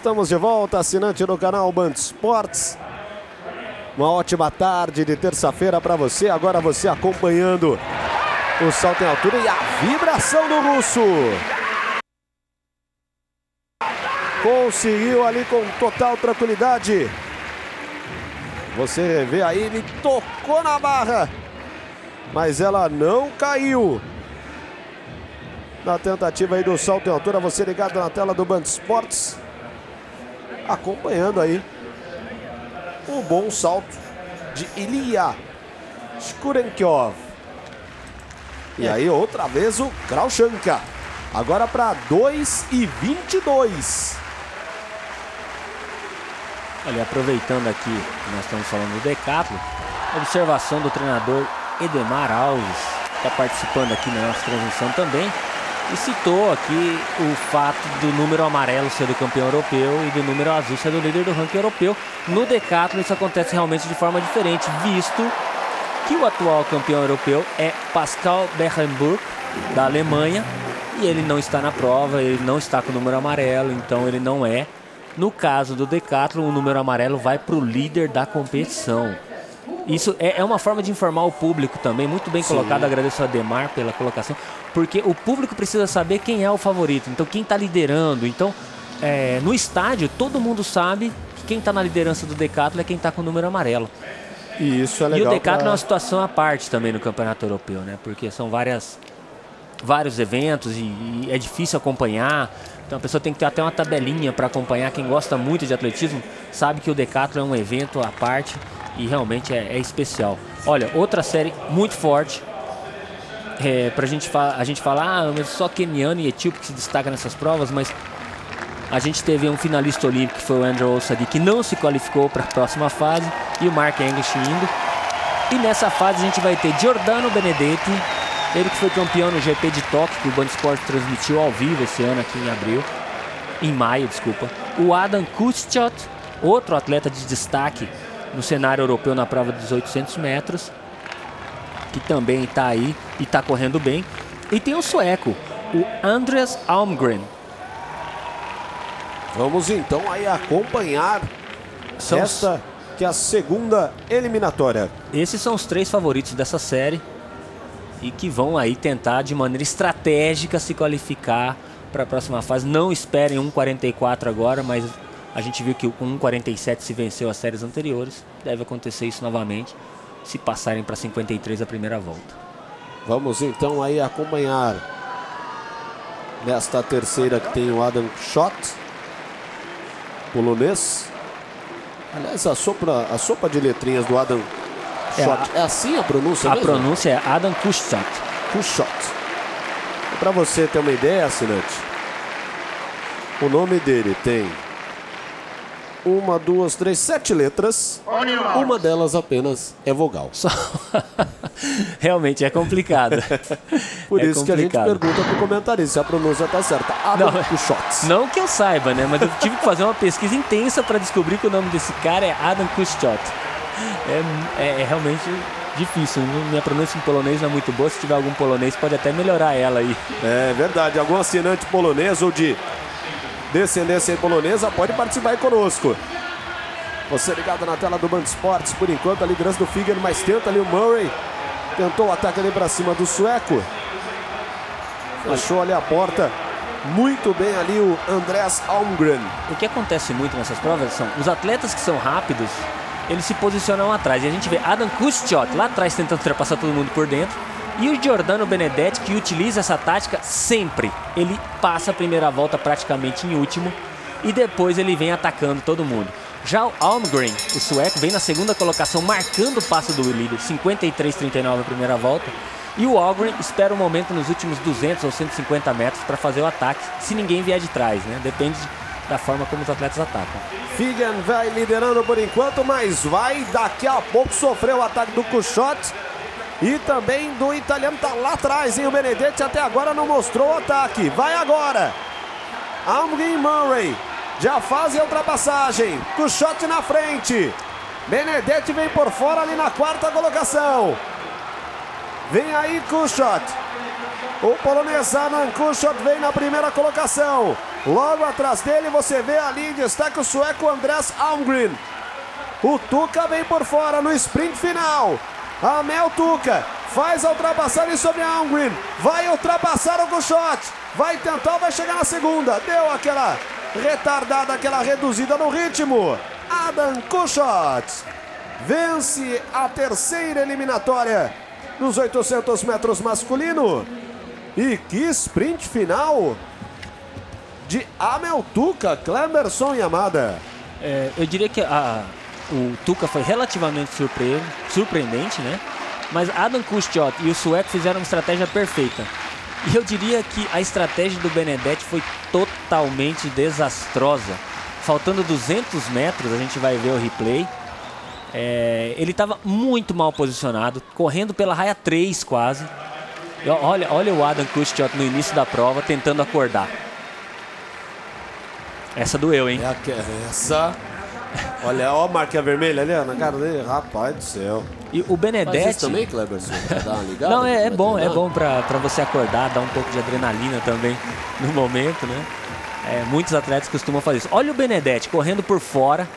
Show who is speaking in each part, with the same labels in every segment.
Speaker 1: Estamos de volta, assinante do canal Band Esportes. Uma ótima tarde de terça-feira para você. Agora você acompanhando o salto em altura e a vibração do russo. Conseguiu ali com total tranquilidade. Você vê aí, ele tocou na barra, mas ela não caiu. Na tentativa aí do salto em altura, você ligado na tela do Band Esportes, acompanhando aí o bom salto de Ilya Skurenkiov. E aí outra vez o Kraushanka. Agora para 2 e 22.
Speaker 2: Olha, aproveitando aqui nós estamos falando do Decathlon, observação do treinador Edemar Alves, que está participando aqui na nossa transmissão também, e citou aqui o fato do número amarelo ser do campeão europeu e do número azul ser do líder do ranking europeu. No Decathlon isso acontece realmente de forma diferente, visto que o atual campeão europeu é Pascal Bechenburg, da Alemanha, e ele não está na prova, ele não está com o número amarelo, então ele não é. No caso do Decathlon, o número amarelo vai para o líder da competição. Isso é, é, uma forma de informar o público também, muito bem Sim. colocado. Agradeço a Demar pela colocação, porque o público precisa saber quem é o favorito, então quem está liderando. Então, é, no estádio, todo mundo sabe que quem está na liderança do Decathlon é quem está com o número amarelo.
Speaker 1: E isso é legal.
Speaker 2: E o Decathlon
Speaker 1: pra...
Speaker 2: é uma situação à parte também no Campeonato Europeu, né? Porque são várias, vários eventos e, e é difícil acompanhar. Então a pessoa tem que ter até uma tabelinha para acompanhar. Quem gosta muito de atletismo sabe que o Decathlon é um evento à parte e realmente é, é especial. Olha, outra série muito forte. É, pra gente a gente falar, ah, mas só keniano e etíope que se destaca nessas provas, mas a gente teve um finalista olímpico que foi o Andrew Osadi, que não se qualificou para a próxima fase, e o Mark English indo. E nessa fase a gente vai ter Giordano Benedetti, ele que foi campeão no GP de Tóquio, que o Band Sport transmitiu ao vivo esse ano aqui em abril, em maio, desculpa. O Adam Kustjot, outro atleta de destaque no cenário europeu na prova dos 800 metros, que também está aí e está correndo bem. E tem o sueco, o Andreas Almgren.
Speaker 1: Vamos então aí acompanhar São esta que é a segunda eliminatória.
Speaker 2: Esses são os três favoritos dessa série e que vão aí tentar de maneira estratégica se qualificar para a próxima fase. Não esperem 1,44 agora, mas a gente viu que com 1,47 se venceu as séries anteriores. Deve acontecer isso novamente se passarem para 53 a primeira volta.
Speaker 1: Vamos então aí acompanhar nesta terceira que tem o Adam Schott, polonês. Aliás, a sopa, a sopa de letrinhas do Adam é, é assim a pronúncia
Speaker 2: A
Speaker 1: mesmo?
Speaker 2: pronúncia é Adam Kuschot.
Speaker 1: Kuschot. Para você ter uma ideia, assinante, o nome dele tem uma, duas, três, sete letras. Uma delas apenas é vogal. Só...
Speaker 2: Realmente é complicado.
Speaker 1: Por é isso complicado. que a gente pergunta pro comentarista se a pronúncia tá certa. Adam não, Kuschot.
Speaker 2: Não que eu saiba, né? Mas eu tive que fazer uma pesquisa intensa para descobrir que o nome desse cara é Adam Kuschot. É, é, é realmente difícil. Minha pronúncia em polonês não é muito boa. Se tiver algum polonês, pode até melhorar ela aí.
Speaker 1: É verdade. Algum assinante polonês ou de descendência polonesa, pode participar aí conosco. Você ligado na tela do Band Esportes, por enquanto a liderança do Figueiredo, mas tenta ali o Murray. Tentou o ataque ali para cima do sueco. Fechou ali a porta. Muito bem ali o Andrés Almgren.
Speaker 2: O que acontece muito nessas provas são os atletas que são rápidos, eles se posicionam atrás. E a gente vê Adam Kustiot lá atrás tentando ultrapassar todo mundo por dentro. E o Giordano Benedetti, que utiliza essa tática sempre. Ele passa a primeira volta praticamente em último e depois ele vem atacando todo mundo. Já o Almgren, o sueco, vem na segunda colocação, marcando o passo do líder, 53-39 a primeira volta. E o Algren espera um momento nos últimos 200 ou 150 metros para fazer o ataque, se ninguém vier de trás, né? Depende da forma como os atletas atacam.
Speaker 1: Figan vai liderando por enquanto, mas vai daqui a pouco sofrer o ataque do Cushot. E também do italiano tá lá atrás, hein? O Benedetti até agora não mostrou o ataque. Vai agora. Almgren Murray já fazem a ultrapassagem. Cuchote na frente. Benedetti vem por fora ali na quarta colocação. Vem aí Cushot. O polonês Adam Kushot vem na primeira colocação. Logo atrás dele você vê ali em destaque o sueco Andrés Almgren. O Tuca vem por fora no sprint final. Amel Tuca faz a ultrapassagem sobre Almgren. Vai ultrapassar o Kushot. Vai tentar, vai chegar na segunda. Deu aquela retardada, aquela reduzida no ritmo. Adam Kushot vence a terceira eliminatória nos 800 metros masculino. E que sprint final de Amel Tuca, Clemerson Yamada.
Speaker 2: É, eu diria que a, o Tuca foi relativamente surpre surpreendente, né? Mas Adam Kustiot e o sueco fizeram uma estratégia perfeita. E eu diria que a estratégia do Benedetti foi totalmente desastrosa. Faltando 200 metros, a gente vai ver o replay. É, ele estava muito mal posicionado, correndo pela raia 3 quase. Olha, olha o Adam Kustiot no início da prova tentando acordar. Essa doeu, hein?
Speaker 1: É essa. Olha, ó a marca vermelha ali ó, na cara dele. Rapaz do céu.
Speaker 2: E o Benedetti.
Speaker 1: Faz isso também, Kleberson? Dá uma ligada?
Speaker 2: Não, é, é bom, é bom pra, pra você acordar, dar um pouco de adrenalina também no momento, né? É, muitos atletas costumam fazer isso. Olha o Benedetti correndo por fora.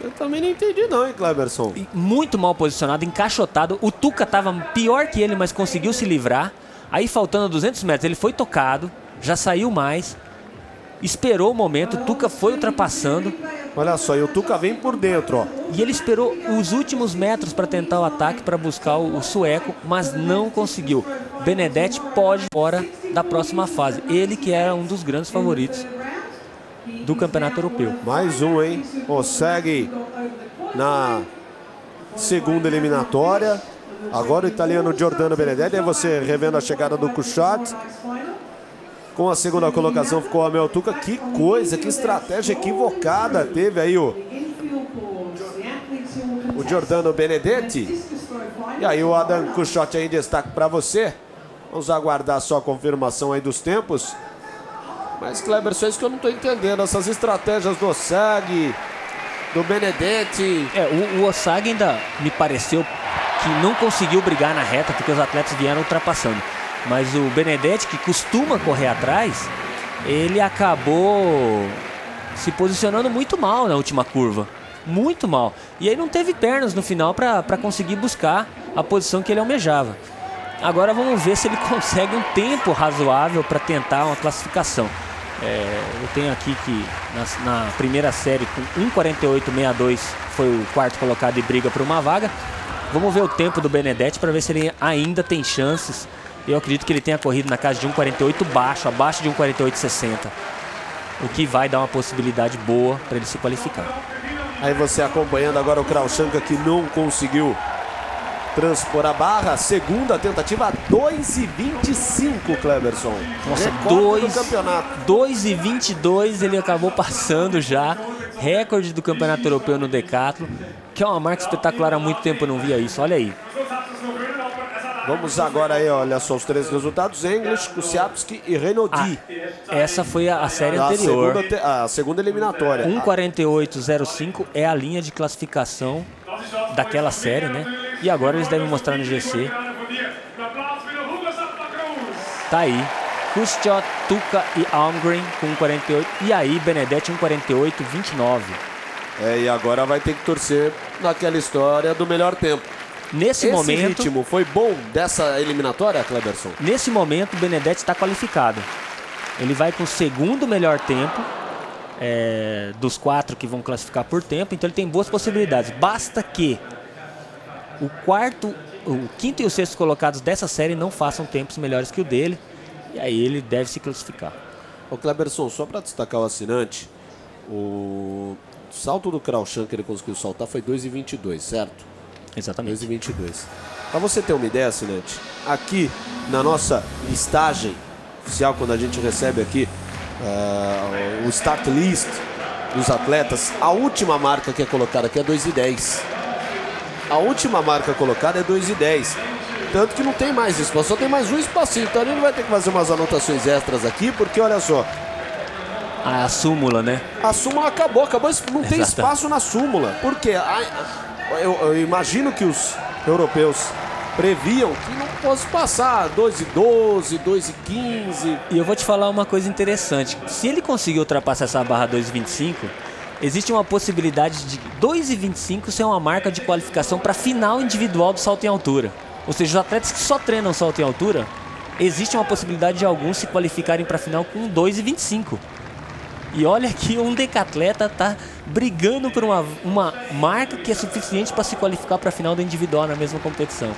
Speaker 1: Eu também não entendi não, hein, Kleberson?
Speaker 2: Muito mal posicionado, encaixotado. O Tuca tava pior que ele, mas conseguiu se livrar. Aí faltando 200 metros, ele foi tocado, já saiu mais esperou o momento, o Tuca foi ultrapassando.
Speaker 1: Olha só, e o Tuca vem por dentro, ó.
Speaker 2: E ele esperou os últimos metros para tentar o ataque, para buscar o, o, sueco, mas não conseguiu. Benedetti pode fora da próxima fase. Ele que era um dos grandes favoritos do Campeonato Europeu.
Speaker 1: Mais um, hein? Consegue na segunda eliminatória. Agora o italiano Giordano Benedetti. Aí você revendo a chegada do Kuchat. Com a segunda colocação ficou a Meltuca. Que coisa, que estratégia equivocada teve aí o, o Giordano Benedetti. E aí o Adam Kuchot aí em destaque para você. Vamos aguardar só a confirmação aí dos tempos. Mas Kleber, só isso que eu não estou entendendo. Essas estratégias do Osag, do Benedetti.
Speaker 2: É, o, o Osag ainda me pareceu que não conseguiu brigar na reta porque os atletas vieram ultrapassando. Mas o Benedetti, que costuma correr atrás, ele acabou se posicionando muito mal na última curva. Muito mal. E aí não teve pernas no final para conseguir buscar a posição que ele almejava. Agora vamos ver se ele consegue um tempo razoável para tentar uma classificação. É, eu tenho aqui que na, na primeira série com 1,48,62 foi o quarto colocado e briga por uma vaga. Vamos ver o tempo do Benedetti para ver se ele ainda tem chances eu acredito que ele tenha corrido na casa de 1,48 baixo, abaixo de 1,48,60. O que vai dar uma possibilidade boa para ele se qualificar.
Speaker 1: Aí você acompanhando agora o Kraushanka que não conseguiu transpor a barra. Segunda tentativa, 2 e 25, Cleberson.
Speaker 2: Nossa, 2 campeonato. 2 e 22 ele acabou passando já. Recorde do campeonato europeu no Decathlon, que é uma marca espetacular. Há muito tempo eu não via isso. Olha aí.
Speaker 1: Vamos agora aí, olha só os três resultados: English, Kusiapski e Renaudi.
Speaker 2: Ah, essa foi a, a série a anterior.
Speaker 1: Segunda, a segunda eliminatória.
Speaker 2: 1,48,05 é a linha de classificação daquela série, né? E agora eles devem mostrar no GC. Tá aí. Kustiot, Tuca e Almgren com 1,48. E aí, Benedetti 1,48,29.
Speaker 1: É, e agora vai ter que torcer naquela história do melhor tempo.
Speaker 2: Nesse
Speaker 1: Esse
Speaker 2: momento.
Speaker 1: ritmo foi bom dessa eliminatória, Cleberson?
Speaker 2: Nesse momento, o Benedetti está qualificado. Ele vai com o segundo melhor tempo é, dos quatro que vão classificar por tempo, então ele tem boas possibilidades. Basta que o quarto, o quinto e o sexto colocados dessa série não façam tempos melhores que o dele, e aí ele deve se classificar.
Speaker 1: O Cleberson, só para destacar o assinante, o salto do Kraushan que ele conseguiu saltar foi 2,22, certo?
Speaker 2: Exatamente.
Speaker 1: 2022. Para você ter uma ideia, assinante, aqui na nossa listagem oficial, quando a gente recebe aqui uh, o start list dos atletas, a última marca que é colocada aqui é 2,10. A última marca colocada é 2,10. Tanto que não tem mais espaço, só tem mais um espacinho. Então ele vai ter que fazer umas anotações extras aqui, porque olha só.
Speaker 2: Ah, a súmula, né?
Speaker 1: A súmula acabou, acabou. Não tem espaço na súmula. Por quê? A, eu, eu, imagino que os europeus previam que não fosse passar 2 e 12, 2 e 15.
Speaker 2: E eu vou te falar uma coisa interessante. Se ele conseguir ultrapassar essa barra 2,25, existe uma possibilidade de 2,25 ser uma marca de qualificação para final individual do salto em altura. Ou seja, os atletas que só treinam salto em altura, existe uma possibilidade de alguns se qualificarem para final com 2,25. E olha que um decatleta tá brigando por uma, uma marca que é suficiente para se qualificar para a final do individual na mesma competição.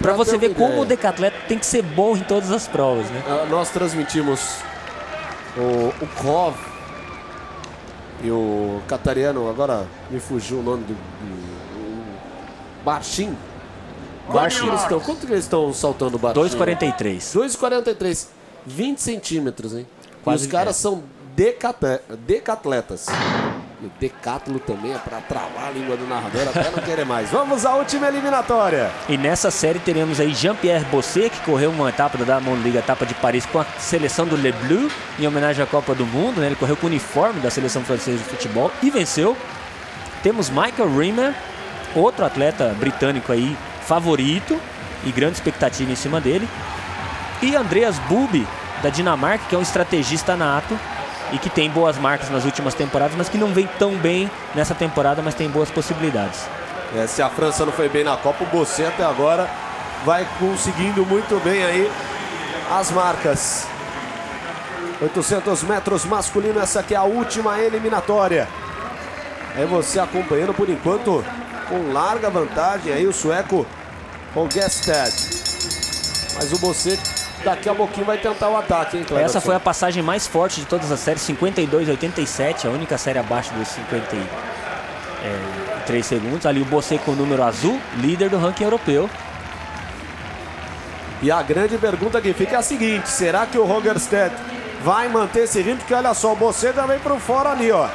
Speaker 2: Para você ver como o decatleta tem que ser bom em todas as provas, né?
Speaker 1: Uh, nós transmitimos o, o Kov e o Catariano, agora me fugiu o nome do, do Barchim. Quanto eles estão, quanto que eles estão saltando o Barchim?
Speaker 2: 2,43.
Speaker 1: 2,43. 20 centímetros, hein?
Speaker 2: Quase
Speaker 1: e os caras
Speaker 2: é.
Speaker 1: são decatletas. O decátulo também é para travar a língua do narrador até não querer mais. Vamos à última eliminatória.
Speaker 2: E nessa série teremos aí Jean-Pierre Bosset, que correu uma etapa da Diamond League, a etapa de Paris, com a seleção do Le Bleu, em homenagem à Copa do Mundo. Né? Ele correu com o uniforme da seleção francesa de futebol e venceu. Temos Michael Riemer, outro atleta britânico aí, favorito e grande expectativa em cima dele. E Andreas Bubi, da Dinamarca, que é um estrategista nato e que tem boas marcas nas últimas temporadas, mas que não vem tão bem nessa temporada, mas tem boas possibilidades.
Speaker 1: É, se a França não foi bem na Copa, o Bosset até agora vai conseguindo muito bem aí as marcas. 800 metros masculino, essa aqui é a última eliminatória. Aí você acompanhando por enquanto com larga vantagem aí o sueco Olgested. Mas o Bosset daqui a pouquinho vai tentar o ataque, hein, Cleber?
Speaker 2: Essa foi a passagem mais forte de todas as séries, 52,87, a única série abaixo dos 53 segundos. Ali o Bosset com o número azul, líder do ranking europeu.
Speaker 1: E a grande pergunta que fica é a seguinte: será que o Rogerstedt vai manter esse ritmo? Porque olha só, o Bosset já vem por fora ali, ó.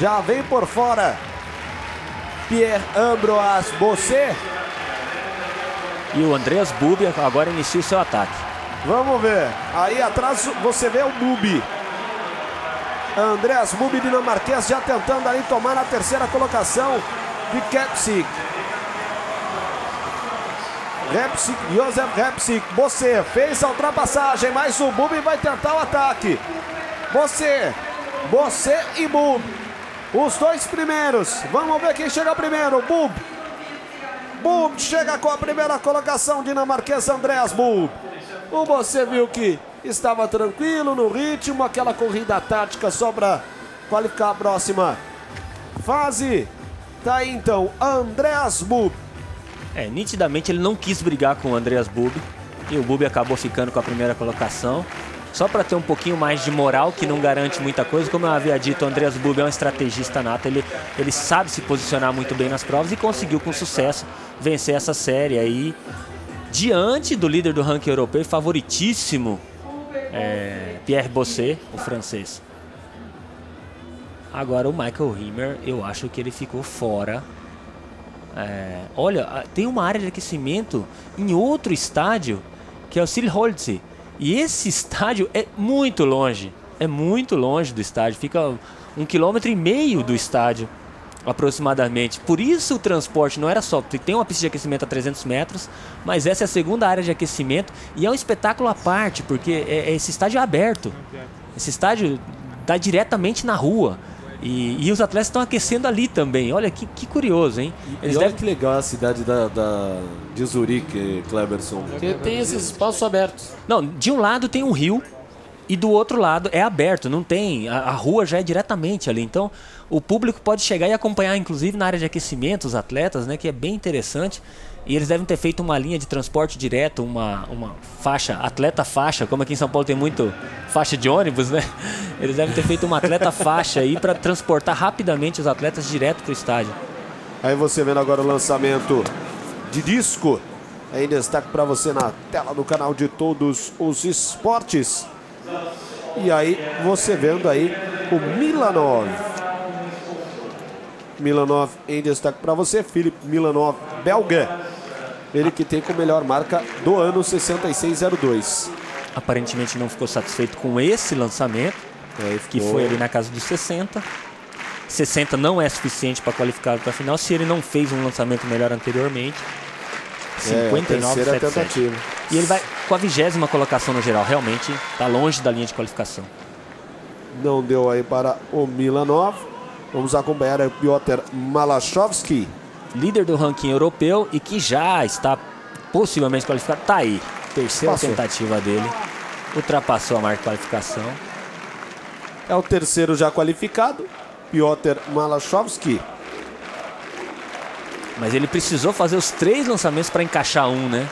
Speaker 1: Já vem por fora. Pierre Ambroise Bosset.
Speaker 2: E o Andreas Bubi agora inicia o seu ataque.
Speaker 1: Vamos ver. Aí atrás você vê o Bubi. Andreas Bubi dinamarquês já tentando ali tomar a terceira colocação de Kepsik. Repsik, Josef Repsik, você fez a ultrapassagem, mas o Bubi vai tentar o ataque. Você, você e Bub. Os dois primeiros. Vamos ver quem chega primeiro. Bub. Bub chega com a primeira colocação dinamarquês Andreas Bub. O você viu que estava tranquilo no ritmo, aquela corrida tática só para qualificar a próxima fase. Tá aí então, Andreas Bub.
Speaker 2: É, nitidamente ele não quis brigar com o Andreas Bubi e o Bubi acabou ficando com a primeira colocação. Só para ter um pouquinho mais de moral, que não garante muita coisa. Como eu havia dito, o Andreas Bubi é um estrategista nato. Ele, ele sabe se posicionar muito bem nas provas e conseguiu com sucesso vencer essa série aí. Diante do líder do ranking europeu, favoritíssimo, é, Pierre Bosset, o francês. Agora o Michael Riemer, eu acho que ele ficou fora. É, olha, tem uma área de aquecimento em outro estádio, que é o Silholtz. E esse estádio é muito longe. É muito longe do estádio. Fica um quilômetro e meio do estádio, aproximadamente. Por isso o transporte não era só... Tem uma pista de aquecimento a 300 metros, mas essa é a segunda área de aquecimento. E é um espetáculo à parte, porque é, esse estádio é aberto. Esse estádio dá diretamente na rua. E, e, os atletas estão aquecendo ali também. Olha que, que curioso, hein?
Speaker 1: Eles e olha devem... que legal a cidade da, da, de Zurique, Kleberson. Porque tem esses espaços abertos.
Speaker 2: Não, de um lado tem um rio e do outro lado é aberto, não tem. A, a, rua já é diretamente ali. Então o público pode chegar e acompanhar, inclusive na área de aquecimento, os atletas, né? Que é bem interessante. E eles devem ter feito uma linha de transporte direto, uma, uma faixa, atleta faixa, como aqui em São Paulo tem muito faixa de ônibus, né? Eles devem ter feito uma atleta faixa aí para transportar rapidamente os atletas direto para o estádio.
Speaker 1: Aí você vendo agora o lançamento de disco em destaque para você na tela do canal de todos os esportes. E aí você vendo aí o Milanov. Milanov em destaque para você, Felipe Milanov, belga. Ele que tem com melhor marca do ano 6602.
Speaker 2: Aparentemente não ficou satisfeito com esse lançamento, é, que foi ali na casa dos 60. 60 não é suficiente para qualificar para a final se ele não fez um lançamento melhor anteriormente. 59
Speaker 1: é, tentativa.
Speaker 2: E ele vai com a vigésima colocação no geral. Realmente está longe da linha de qualificação.
Speaker 1: Não deu aí para o Milanov. Vamos acompanhar o Piotr Malachowski.
Speaker 2: Líder do ranking europeu e que já está possivelmente qualificado. Tá aí. Terceira
Speaker 1: Passou.
Speaker 2: tentativa dele. Ultrapassou a marca de qualificação.
Speaker 1: É o terceiro já qualificado. Piotr Malachowski.
Speaker 2: Mas ele precisou fazer os três lançamentos para encaixar um, né?